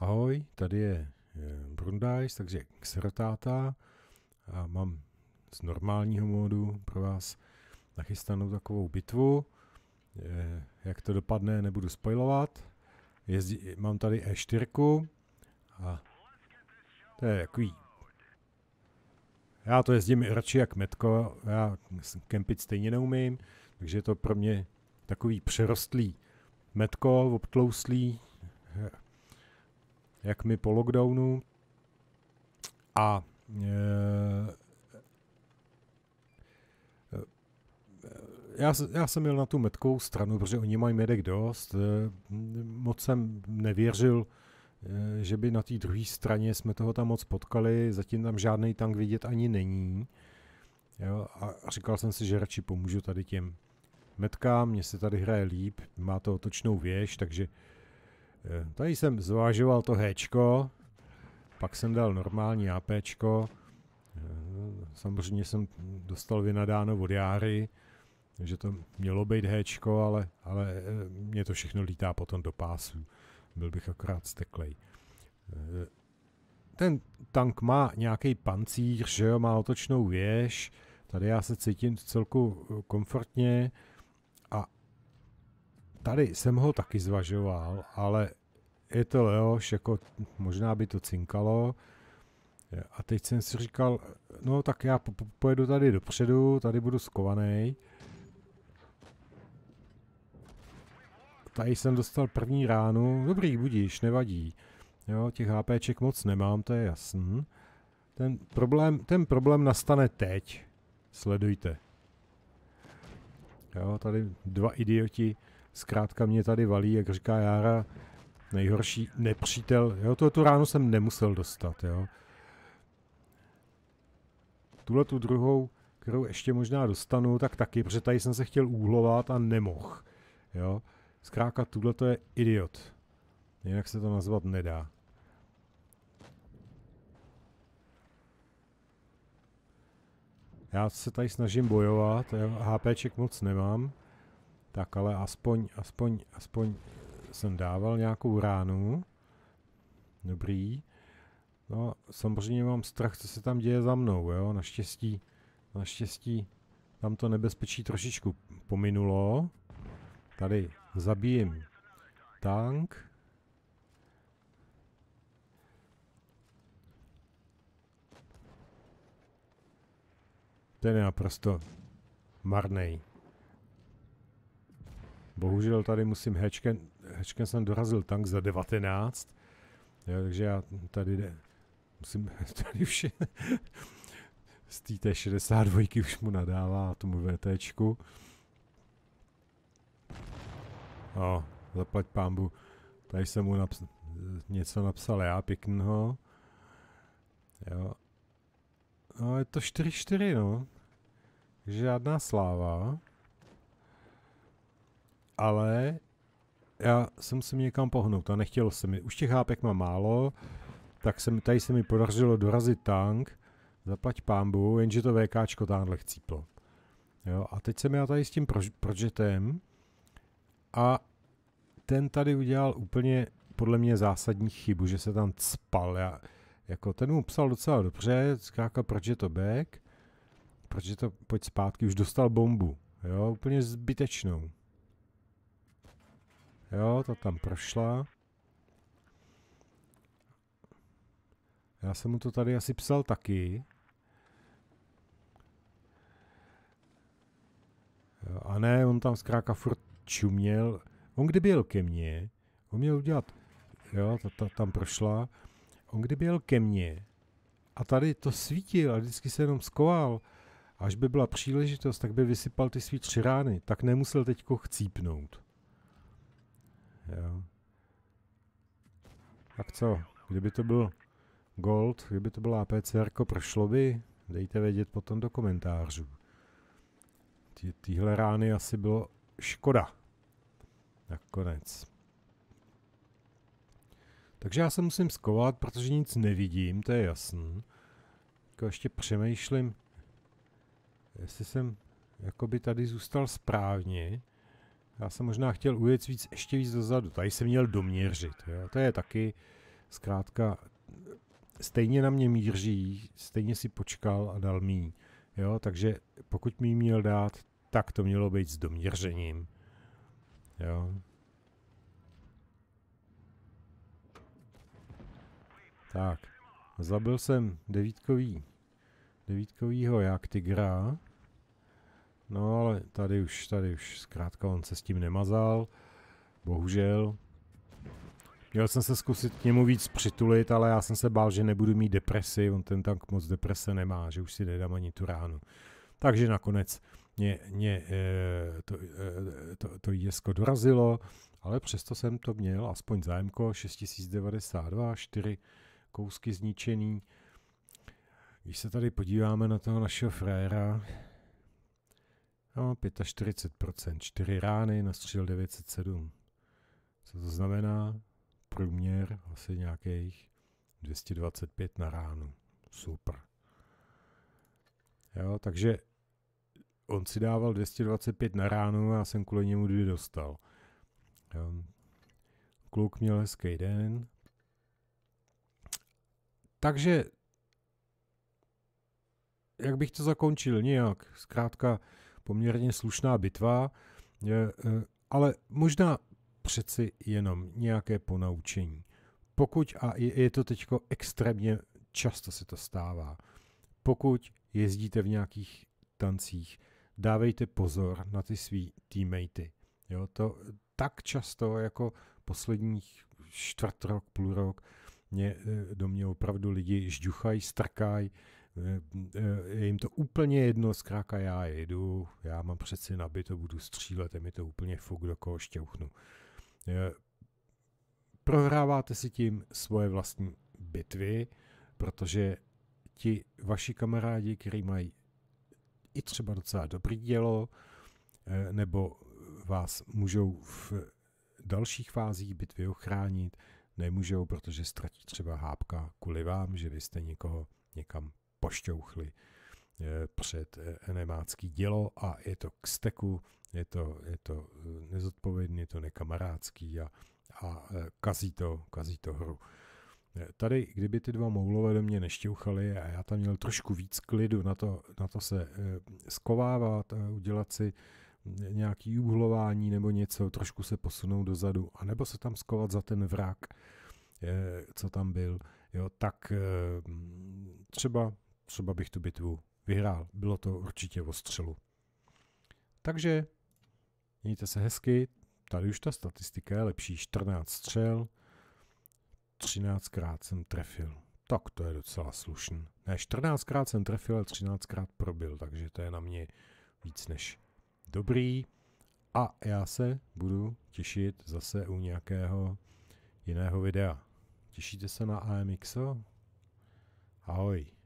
Ahoj, tady je Brundajs, takže Xerotáta a mám z normálního módu pro vás nachystanou takovou bitvu. Jak to dopadne, nebudu spoilovat. Jezdí, mám tady E4 a to je takový já to jezdím radši jak metko, já kempit stejně neumím, takže je to pro mě takový přerostlý metko, obtlouslý, jak mi po lockdownu. A e, já, já jsem měl na tu metkou stranu, protože oni mají medek dost. E, moc jsem nevěřil, e, že by na té druhé straně jsme toho tam moc potkali, zatím tam žádný tank vidět ani není. Jo, a říkal jsem si, že radši pomůžu tady těm metkám, mně se tady hraje líp, má to otočnou věž, takže tady jsem zvážoval to Hčko, pak jsem dal normální APčko, eh, samozřejmě jsem dostal vynadáno od Járy, že to mělo být Hčko, ale, ale eh, mě to všechno lítá potom do pásu. Byl bych akorát steklej. Ten tank má nějaký pancíř, že jo, má otočnou věž, tady já se cítím celku komfortně, tady jsem ho taky zvažoval, ale je to Leoš, jako možná by to cinkalo. A teď jsem si říkal, no tak já pojedu tady dopředu, tady budu skovaný. Tady jsem dostal první ránu, dobrý, budíš, nevadí. Jo, těch HPček moc nemám, to je jasný. Ten problém, ten problém nastane teď. Sledujte. Jo, tady dva idioti zkrátka mě tady valí, jak říká Jára, nejhorší nepřítel. Jo, to tu ránu jsem nemusel dostat, jo. Tuhle tu druhou, kterou ještě možná dostanu, tak taky, protože tady jsem se chtěl úhlovat a nemohl. Jo. Zkrátka, tuhle to je idiot. Jinak se to nazvat nedá. Já se tady snažím bojovat, HPček moc nemám. Tak ale aspoň, aspoň, aspoň jsem dával nějakou ránu. Dobrý. No, samozřejmě mám strach, co se tam děje za mnou, jo. Naštěstí, naštěstí tam to nebezpečí trošičku pominulo. Tady zabijím tank. Ten je naprosto marnej. Bohužel tady musím hečken, hečken jsem dorazil tank za 19, jo, takže já tady jde, musím tady vše z té 62 už mu nadává tomu VTčku. O, zaplať pámbu. Tady jsem mu naps něco napsal já, pěkného. Jo. No, je to 4-4, no. Žádná sláva ale já se musím někam pohnout a nechtělo se mi. Už těch hápek mám málo, tak se mi, tady se mi podařilo dorazit tank, zaplať pámbu, jenže to VKčko tamhle chcíplo. Jo, a teď jsem já tady s tím projetem a ten tady udělal úplně podle mě zásadní chybu, že se tam spal. Já, jako ten mu psal docela dobře, zkrátka proč je to back, proč je to pojď zpátky, už dostal bombu. Jo, úplně zbytečnou. Jo, to tam prošla. Já jsem mu to tady asi psal taky. Jo, a ne, on tam zkrátka furt čuměl. On kdyby jel ke mně, on měl udělat, jo, ta, ta tam prošla. On kdyby jel ke mně a tady to svítil a vždycky se jenom skoval, až by byla příležitost, tak by vysypal ty svý tři rány, tak nemusel teďko chcípnout. Jo. Tak co, kdyby to byl Gold, kdyby to byla APCR, prošlo by? Dejte vědět potom do komentářů. Ty, tyhle rány asi bylo škoda. Nakonec. Takže já se musím skovat, protože nic nevidím, to je jasný. Jako ještě přemýšlím, jestli jsem jakoby tady zůstal správně. Já jsem možná chtěl ujet víc, ještě víc dozadu. Tady jsem měl doměřit. Jo. To je taky zkrátka stejně na mě míří, stejně si počkal a dal mi Jo, takže pokud mi měl dát, tak to mělo být s doměřením. Jo. Tak, zabil jsem devítkový, devítkovýho jak tygra. No ale tady už, tady už zkrátka on se s tím nemazal. Bohužel. Měl jsem se zkusit k němu víc přitulit, ale já jsem se bál, že nebudu mít depresi. On ten tank moc deprese nemá, že už si nedám ani tu ránu. Takže nakonec mě, mě e, to, e, to, to jízko dorazilo, ale přesto jsem to měl, aspoň zájemko, 6092, 4 kousky zničený. Když se tady podíváme na toho našeho fréra, no 45%, 4 rány, nastřelil 907. Co to znamená? Průměr asi nějakých 225 na ránu. Super. Jo, takže on si dával 225 na ránu a já jsem kvůli němu dvě dostal. Jo. Kluk měl hezký den. Takže jak bych to zakončil? Nějak. Zkrátka poměrně slušná bitva, eh, ale možná přeci jenom nějaké ponaučení. Pokud, a je, to teď extrémně často se to stává, pokud jezdíte v nějakých tancích, dávejte pozor na ty svý teammatey. Jo, to tak často jako posledních čtvrt rok, půl rok, mě, eh, do mě opravdu lidi žďuchají, strkají, je jim to úplně jedno, zkrátka já jedu, já mám přeci nabito, budu střílet, je mi to úplně fuk, do koho šťouchnu. Prohráváte si tím svoje vlastní bitvy, protože ti vaši kamarádi, kteří mají i třeba docela dobrý dělo, nebo vás můžou v dalších fázích bitvy ochránit, nemůžou, protože ztratí třeba hápka kvůli vám, že vy jste někoho někam pošťouchli eh, před eh, enemácký dělo a je to k steku, je to, je to eh, nezodpovědný, je to nekamarádský a, a kazí, to, kazí to hru. Tady, kdyby ty dva moulové do mě nešťouchali a já tam měl trošku víc klidu na to, na to se skovávat udělat si nějaký uhlování nebo něco, trošku se posunout dozadu, anebo se tam skovat za ten vrak, co tam byl, jo, tak třeba, třeba bych tu bitvu vyhrál. Bylo to určitě o střelu. Takže mějte se hezky, tady už ta statistika je lepší, 14 střel, 13krát jsem trefil. Tak to je docela slušný. Ne, 14krát jsem trefil, ale 13krát probil, takže to je na mě víc než dobrý. A já se budu těšit zase u nějakého jiného videa. Těšíte se na AMXO? Ahoj.